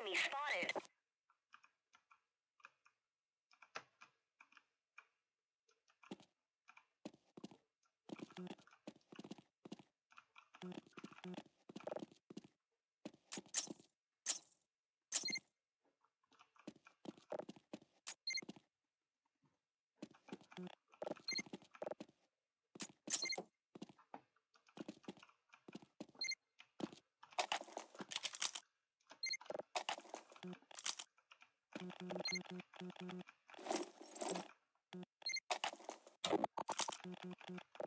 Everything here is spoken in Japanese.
Enemy spotted. Thank you.